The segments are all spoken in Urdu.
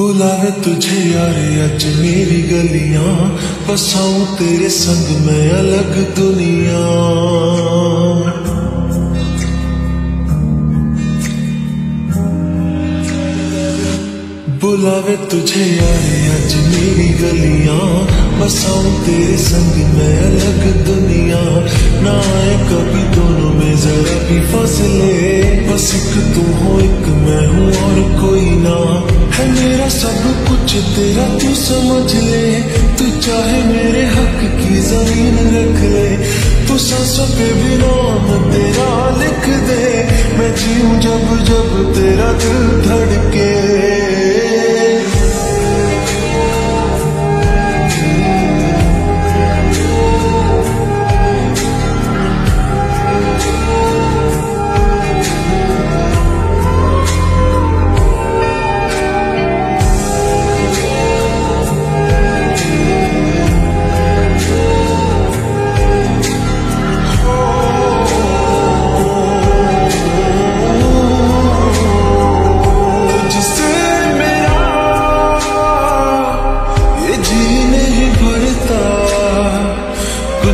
بلا ہے تجھے یار، اج میری گلیاں۔ بساؤں تیرے سنگ، میں الگ دنیا۔ بلاوے تجھے یار، اج میری گلیاں۔ بساؤں تیرے سنگ، میں الگ دنیا۔ نہ آئے کبھی دونوں میں ذرا بھی فاصلے۔ بس ایک تو ہو ایک میں ہوں اور کوئی نہ۔ ہے میرا سب کچھ، تیرا تو سمجھ لے۔ تو چاہے میرے حق کی زمین رکھ لے۔ تو سانسوں پہ بھی نام تیرا لکھ دے۔ میں جیوں جب جب تیرا دل دھڑکے۔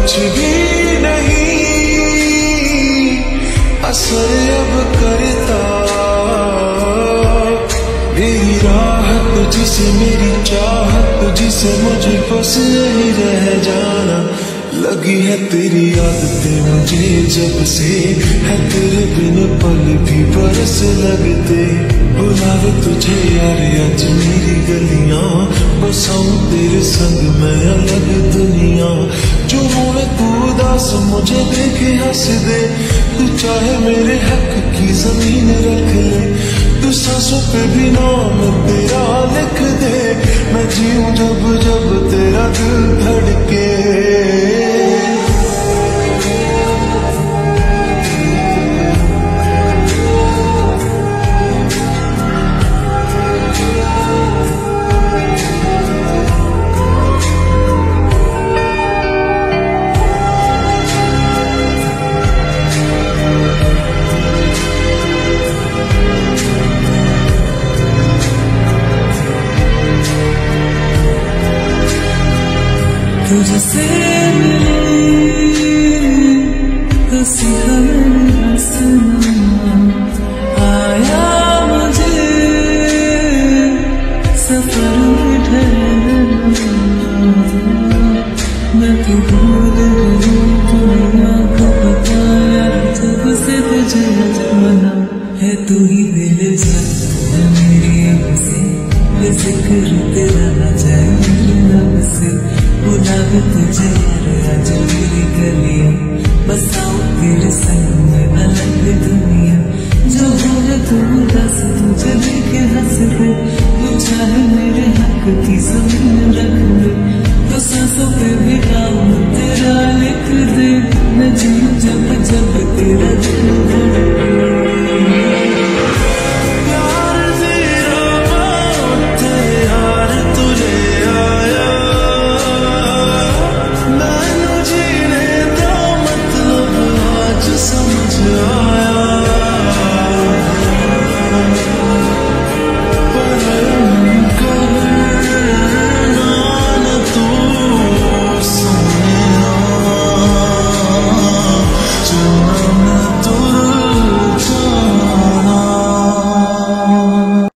کچھ بھی نہیں اثر اب کرتا۔ میری راحت جسے میری چاہت جسے مجھے بس نہیں رہ جانا۔ لگی ہے تیری عادتیں مجھے جب سے ہے تیرے بن پل بھی برس لگتے۔ بلاو تجھے یار اج میری گلیاں بساؤں تیرے سنگ میں الگ دنیا جو ہوئے تو اداس مجھے دیکھے ہس دے تو چاہے میرے حق کی زمین رکھ لے، تو سانسوں پہ بھی نام تیرا لکھ دے۔ میں جیوں جب جب تیرا دل تجھ سے کسی آیا مجھے سفر میں تو بھول گئی دنیا کو بتایا جب سے تجھے ہے، تو ہی دل جاتا میری اب سے ذکر تیرا گلاب تجھے آج میری گلیاں بساؤ تیرے سنگ میں الگ دنیا جو ہر تم دس تجھے دیکھ ہنس دے تو چاہے میرے حق کی زمین رکھ دے۔ تو سانسوں پہ بھی کام تیرا لکھ دے۔ میں جب جب تیرا دل